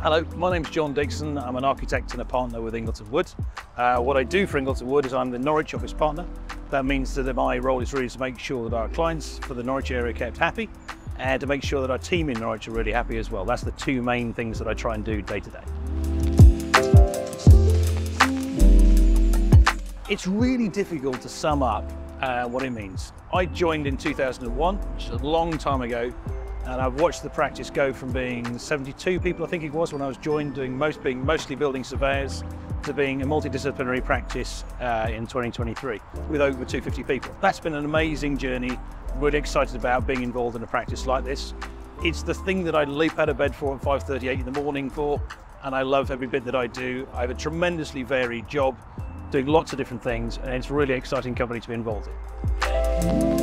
Hello, my name's John Dixon. I'm an architect and a partner with Ingleton Wood. Uh, what I do for Ingleton Wood is I'm the Norwich office partner. That means that my role is really to make sure that our clients for the Norwich area are kept happy and to make sure that our team in Norwich are really happy as well. That's the two main things that I try and do day to day. It's really difficult to sum up uh, what it means. I joined in 2001, which is a long time ago, and I've watched the practice go from being 72 people, I think it was, when I was joined, doing most being mostly building surveyors, to being a multidisciplinary practice uh, in 2023 with over 250 people. That's been an amazing journey. Really excited about being involved in a practice like this. It's the thing that I leap out of bed for at 5.38 in the morning for, and I love every bit that I do. I have a tremendously varied job, doing lots of different things, and it's a really exciting company to be involved in.